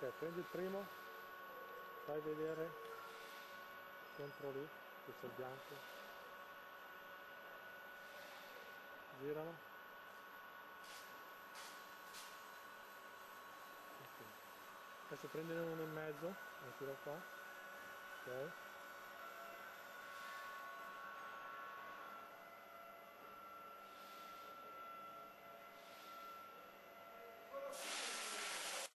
ok prendi il primo. Fai vedere. Contro lì che c'è il bianco. Giralo. Okay. adesso prendine uno in mezzo mettilo qua. Ok.